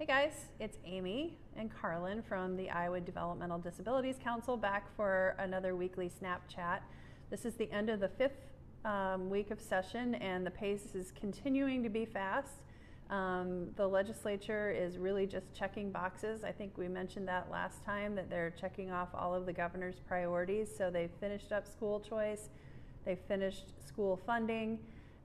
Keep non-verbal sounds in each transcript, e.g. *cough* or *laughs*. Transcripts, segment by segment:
Hey guys, it's Amy and Carlyn from the Iowa Developmental Disabilities Council back for another weekly Snapshot. This is the end of the fifth um, week of session, and the pace is continuing to be fast. Um, the legislature is really just checking boxes. I think we mentioned that last time that they're checking off all of the governor's priorities. So they finished up school choice, they finished school funding,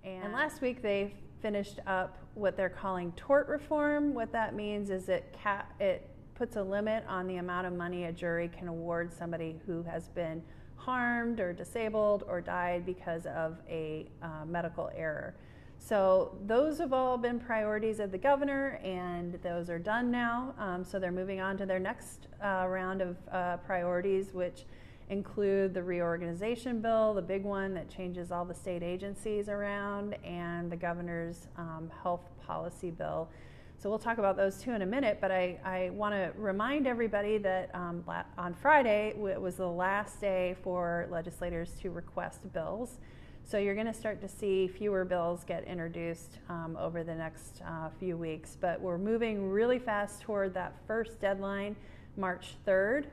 and, and last week they finished up what they're calling tort reform. What that means is it ca- it puts a limit on the amount of money a jury can award somebody who has been harmed or disabled or died because of a uh, medical error. So those have all been priorities of the governor, and those are done now. Um, so they're moving on to their next uh, round of uh, priorities, which include the reorganization bill, the big one that changes all the state agencies around, and the governor's um, health policy bill. So we'll talk about those two in a minute, but I, I want to remind everybody that um, on Friday it was the last day for legislators to request bills. So you're going to start to see fewer bills get introduced um, over the next uh, few weeks, but we're moving really fast toward that first deadline, March 3rd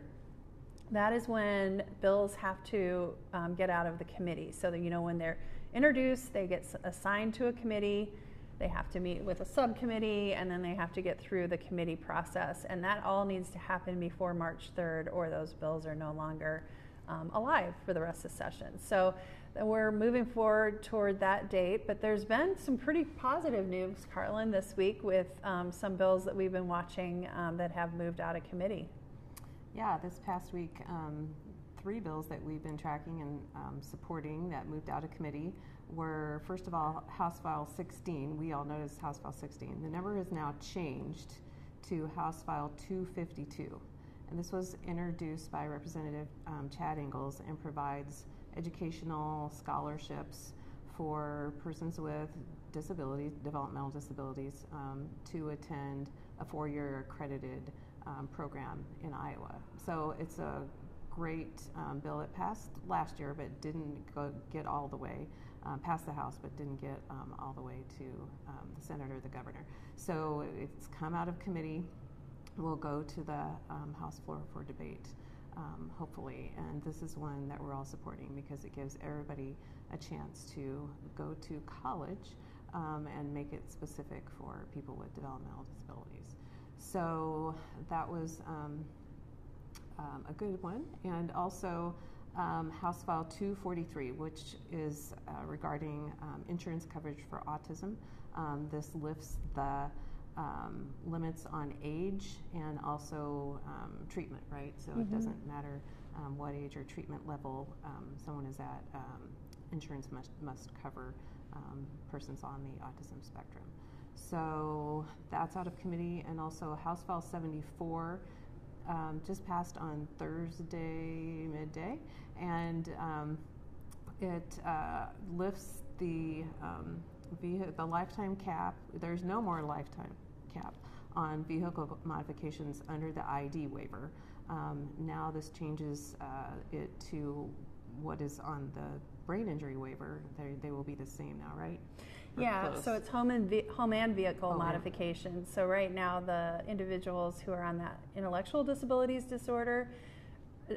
that is when bills have to um, get out of the committee. So that you know when they're introduced, they get assigned to a committee. They have to meet with a subcommittee, and then they have to get through the committee process. And that all needs to happen before March 3rd, or those bills are no longer um, alive for the rest of the session. So we're moving forward toward that date. But there's been some pretty positive news, Carlyn, this week with um, some bills that we've been watching um, that have moved out of committee. Yeah, this past week, um, three bills that we've been tracking and um, supporting that moved out of committee were, first of all, House File 16. We all know it's House File 16. The number has now changed to House File 252. And this was introduced by Representative um, Chad Ingels and provides educational scholarships for persons with disabilities, developmental disabilities, um, to attend a four year accredited um, program in Iowa. So it's a great um, bill. It passed last year, but didn't go, get all the way um, past the House, but didn't get um, all the way to um, the Senate or the governor. So it's come out of committee. We'll go to the um, House floor for debate. hopefully, and this is one that we're all supporting because it gives everybody a chance to go to college and make it specific for people with developmental disabilities. So that was um, um, a good one. And also um, House File 243, which is uh, regarding um, insurance coverage for autism. Um, this lifts the um, limits on age and also treatment, right? So mm-hmm. it doesn't matter what age or treatment level someone is at, insurance must, must cover persons on the autism spectrum. So that's out of committee, and also House File 74 um, just passed on Thursday midday, and um, it uh, lifts the um, the lifetime cap. There's no more lifetime cap on vehicle modifications under the ID waiver. Um, now this changes uh, it to what is on the brain injury waiver. They, they will be the same now, right? Yeah, close. so it's home and ve- home and vehicle home modifications. So right now, the individuals who are on that intellectual disabilities disorder. Uh,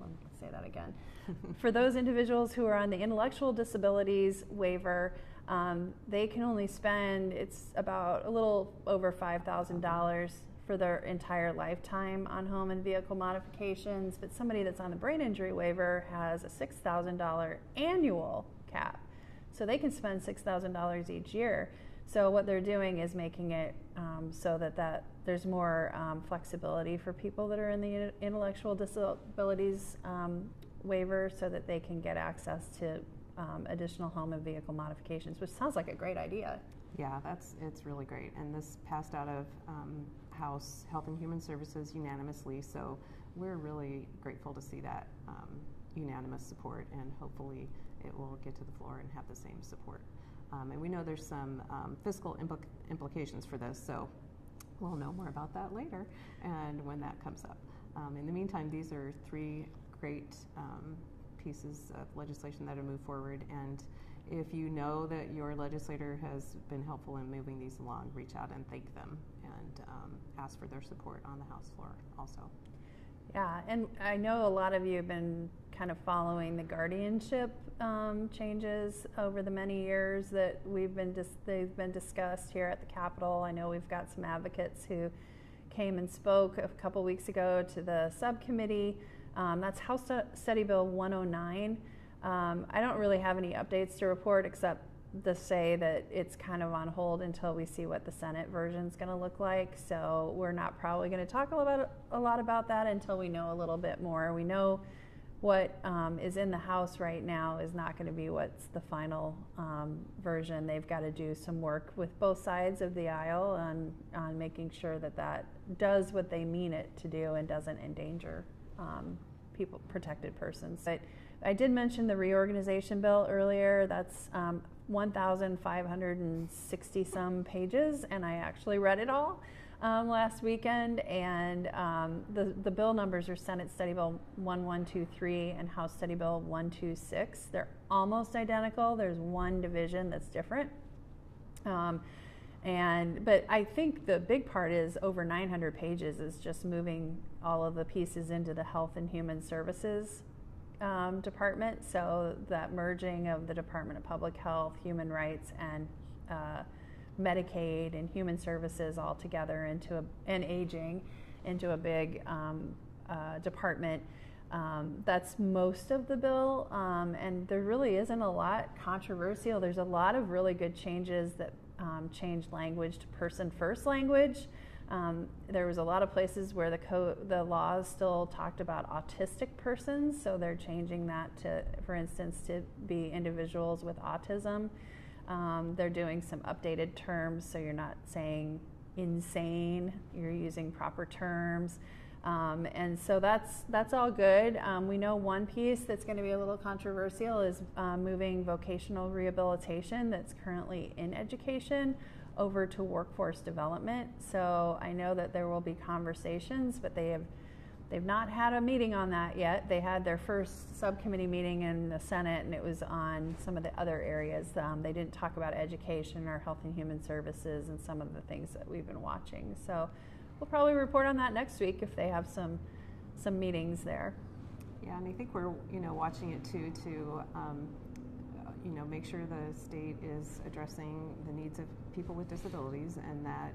let me say that again. *laughs* For those individuals who are on the intellectual disabilities waiver, um, they can only spend it's about a little over five thousand dollars for their entire lifetime on home and vehicle modifications. But somebody that's on the brain injury waiver has a six thousand dollar annual cap. So they can spend $6,000 each year. So what they're doing is making it um, so that, that there's more um, flexibility for people that are in the intellectual disabilities um, waiver so that they can get access to um, additional home and vehicle modifications, which sounds like a great idea. Yeah, that's it's really great. And this passed out of um, House Health and Human Services unanimously. So we're really grateful to see that um, unanimous support and hopefully it will get to the floor and have the same support. Um, and we know there's some um, fiscal impl- implications for this, so we'll know more about that later and when that comes up. Um, in the meantime, these are three great um, pieces of legislation that have moved forward. And if you know that your legislator has been helpful in moving these along, reach out and thank them. And ask for their support on the House floor also. Yeah, and I know a lot of you have been kind of following the guardianship um, changes over the many years that we've been dis- they've been discussed here at the Capitol. I know we've got some advocates who came and spoke a couple weeks ago to the subcommittee. Um, that's House Study Bill 109. Um, I don't really have any updates to report except to say that it's kind of on hold until we see what the Senate version is going to look like. So we're not probably going to talk a lot, a lot about that until we know a little bit more. We know what um, is in the House right now is not going to be what's the final um, version. They've got to do some work with both sides of the aisle on, on making sure that that does what they mean it to do and doesn't endanger um, people, protected persons. But I did mention the reorganization bill earlier. That's um, 1,560 some pages, and I actually read it all um, last weekend. And um, the, the bill numbers are Senate Study Bill 1123 and House Study Bill 126. They're almost identical, there's one division that's different. And but I think the big part is over 900 pages is just moving all of the pieces into the Health and Human Services um, department. So that merging of the Department of Public Health, Human Rights, and uh, Medicaid and Human Services all together into a, and aging into a big um, uh, department. Um, that's most of the bill, um, and there really isn't a lot controversial. There's a lot of really good changes that um, change language to person first language. Um, there was a lot of places where the co- the laws still talked about autistic persons, so they're changing that to, for instance, to be individuals with autism. Um, they're doing some updated terms, so you're not saying insane. You're using proper terms. Um, and so that's that's all good. Um, we know one piece that's going to be a little controversial is uh, moving vocational rehabilitation that's currently in education over to workforce development. So I know that there will be conversations, but they have they've not had a meeting on that yet. They had their first subcommittee meeting in the Senate, and it was on some of the other areas. Um, they didn't talk about education or health and human services and some of the things that we've been watching. So we'll probably report on that next week if they have some some meetings there. Yeah, and I think we're you know watching it too to um, you know, make sure the state is addressing the needs of people with disabilities, and that,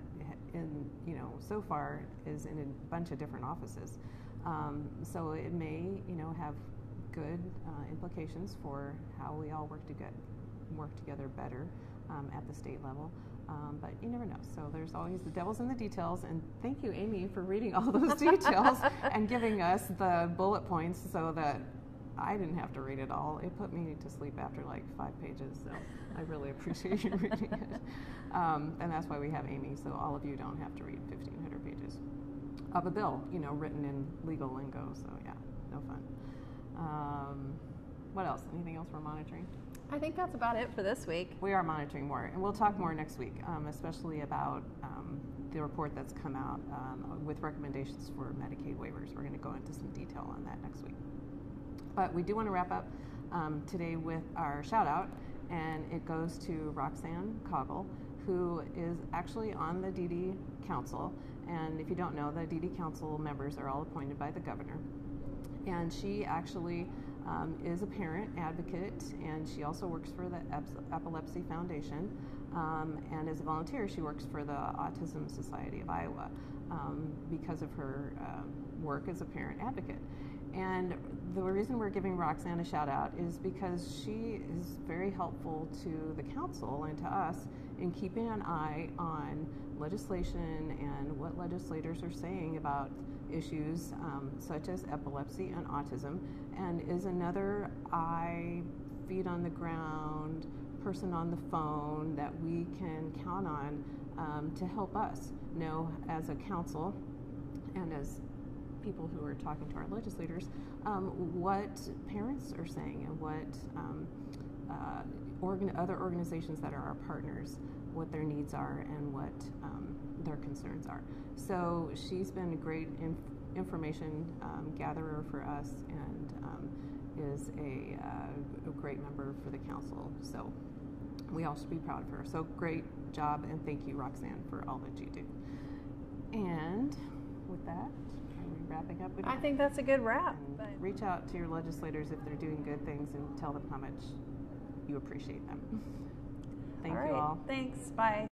in you know, so far is in a bunch of different offices. Um, so it may, you know, have good uh, implications for how we all work to get work together better um, at the state level. Um, but you never know. So there's always the devil's in the details. And thank you, Amy, for reading all those *laughs* details and giving us the bullet points so that I didn't have to read it all. It put me to sleep after like five pages, so I really appreciate you *laughs* reading it. Um, and that's why we have Amy, so all of you don't have to read 1,500 pages of a bill, you know, written in legal lingo. So yeah, no fun. Um, what else? Anything else we're monitoring? I think that's about it for this week. We are monitoring more, and we'll talk more next week, um, especially about um, the report that's come out um, with recommendations for Medicaid waivers. We're going to go into some detail on that next week. But we do want to wrap up um, today with our shout out, and it goes to Roxanne Coggle, who is actually on the DD Council. And if you don't know, the DD Council members are all appointed by the governor. And she actually um, is a parent advocate, and she also works for the Epilepsy Foundation. Um, and as a volunteer, she works for the Autism Society of Iowa um, because of her uh, work as a parent advocate. And the reason we're giving Roxanne a shout out is because she is very helpful to the council and to us in keeping an eye on legislation and what legislators are saying about issues um, such as epilepsy and autism, and is another eye, feet on the ground, person on the phone that we can count on um, to help us know as a council and as people who are talking to our legislators um, what parents are saying and what um, uh, organ- other organizations that are our partners, what their needs are and what um, their concerns are. So she's been a great inf- information um, gatherer for us and um, is a, uh, a great member for the council. So we all should be proud of her. So great job and thank you, Roxanne, for all that you do. And with that, are we wrapping up I think that's a good wrap. But- reach out to your legislators if they're doing good things and tell them how much you appreciate them. *laughs* Thank all you all. Thanks. Bye.